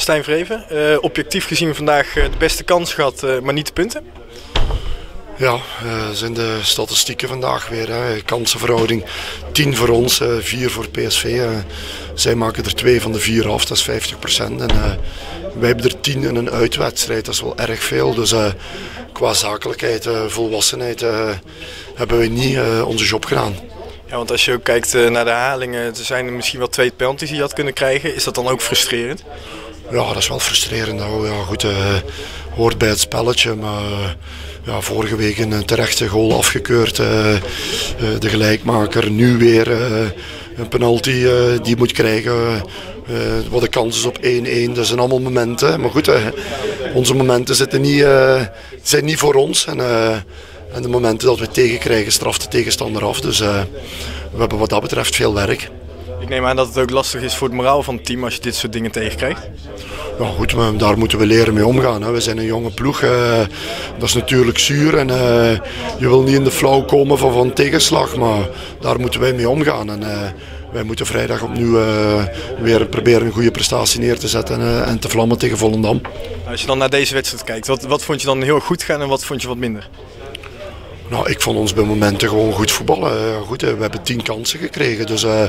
Stijn Vreven, uh, objectief gezien vandaag de beste kans gehad, uh, maar niet de punten. Ja, uh, zijn de statistieken vandaag weer. Hè. Kansenverhouding 10 voor ons, 4 voor PSV. zij maken er 2 van de 4 af, dat is 50 procent. En wij hebben er 10 in een uitwedstrijd, dat is wel erg veel. Dus qua zakelijkheid, volwassenheid hebben wij niet onze job gedaan. Ja, want als je ook kijkt naar de herhalingen, er zijn misschien wel twee penalties die je had kunnen krijgen. Is dat dan ook frustrerend? Ja, dat is wel frustrerend. Nou, ja, goed, uh, hoort bij het spelletje. Maar ja, vorige week een terechte goal afgekeurd. De gelijkmaker nu weer een penalty die moet krijgen. wat de kans is op 1-1. Dat zijn allemaal momenten. Maar goed, onze momenten zitten niet, zijn niet voor ons. En, en de momenten dat we tegenkrijgen straft de tegenstander af. Dus we hebben wat dat betreft veel werk. Ik neem aan dat het ook lastig is voor het moraal van het team als je dit soort dingen tegenkrijgt. Ja, goed, maar daar moeten we leren mee omgaan. Hè. We zijn een jonge ploeg. Uh, dat is natuurlijk zuur. En uh, je wil niet in de flauw komen van, van tegenslag. Maar daar moeten wij mee omgaan. En, uh, wij moeten vrijdag opnieuw weer proberen een goede prestatie neer te zetten en te vlammen tegen Volendam. Als je dan naar deze wedstrijd kijkt, wat, wat vond je dan heel goed gaan en wat vond je wat minder? Nou, ik vond ons bij momenten gewoon goed voetballen. Goed, we hebben tien kansen gekregen, dus uh,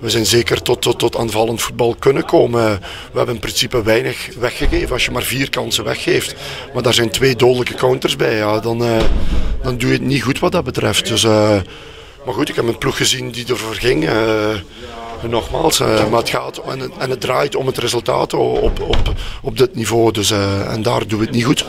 we zijn zeker tot, tot, tot aanvallend voetbal kunnen komen. We hebben in principe weinig weggegeven als je maar vier kansen weggeeft. Maar daar zijn twee dodelijke counters bij, ja, dan, uh, dan doe je het niet goed wat dat betreft. Dus, uh, maar goed, ik heb een ploeg gezien die ervoor ging. Nogmaals, maar het gaat en en het, draait om het resultaat op, op, op dit niveau. Dus, en daar doen we het niet goed.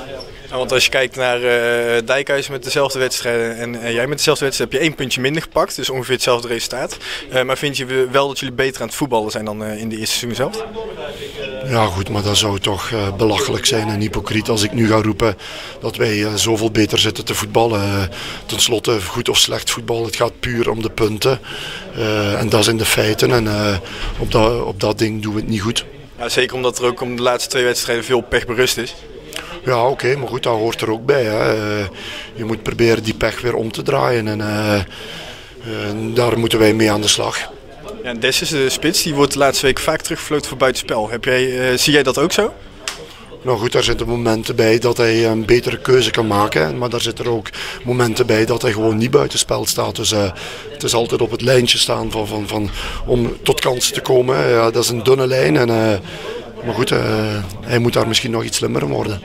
Want als je kijkt naar uh, Dijkhuis met dezelfde wedstrijden en uh, jij met dezelfde wedstrijd, heb je één puntje minder gepakt. Dus ongeveer hetzelfde resultaat. Uh, maar vind je wel dat jullie beter aan het voetballen zijn dan in de eerste seizoen zelf? Ja goed, maar dat zou toch belachelijk zijn en hypocriet als ik nu ga roepen dat wij zoveel beter zitten te voetballen. Ten slotte, goed of slecht voetbal, het gaat puur om de punten. en dat zijn de feiten en op, dat, op dat ding doen we het niet goed. Ja, zeker omdat er ook om de laatste twee wedstrijden veel pech berust is. Ja, oké, maar goed, dat hoort er ook bij. Hè. Eh, je moet proberen die pech weer om te draaien en uh, daar moeten wij mee aan de slag. Ja, Des is de spits, die wordt de laatste week vaak teruggefloten voor buitenspel. Heb jij, zie jij dat ook zo? Nou goed, daar zitten momenten bij dat hij een betere keuze kan maken. Maar daar zitten er ook momenten bij dat hij gewoon niet buitenspel staat. Dus uh, het is altijd op het lijntje staan van, van, van, om tot kansen te komen. Ja, dat is een dunne lijn. En, uh, maar goed, hij moet daar misschien nog iets slimmer worden.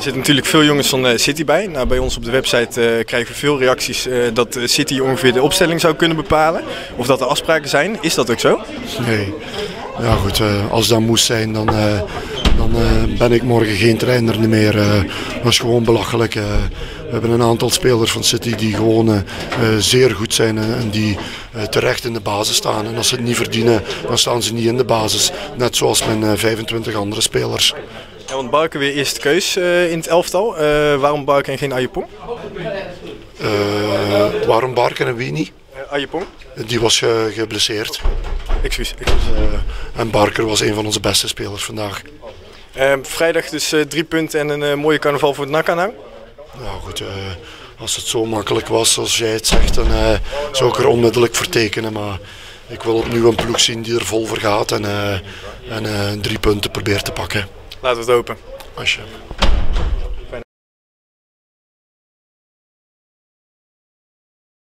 Er zitten natuurlijk veel jongens van eh, City bij. Nou, bij ons op de website uh, krijgen we veel reacties uh, dat City ongeveer de opstelling zou kunnen bepalen. Of dat er afspraken zijn. Is dat ook zo? Nee. Ja goed, als dat moest zijn, dan, dan ben ik morgen geen trainer meer. dat is gewoon belachelijk. we hebben een aantal spelers van City die gewoon zeer goed zijn en die terecht in de basis staan. En als ze het niet verdienen, dan staan ze niet in de basis. Net zoals mijn 25 andere spelers. Ja, want Barker weer eerste keus uh, in het elftal. Uh, waarom Barker en geen Ayupong? Uh, waarom Barker en wie niet? Ayupong? Die was geblesseerd. Excuus. en Barker was een van onze beste spelers vandaag. vrijdag dus drie punten en een mooie carnaval voor het NAC Nou goed, als het zo makkelijk was zoals jij het zegt, dan zou ik er onmiddellijk voor tekenen. Maar ik wil opnieuw een ploeg zien die er vol voor gaat en, en drie punten probeert te pakken. Laten we het open. Alsjeblieft.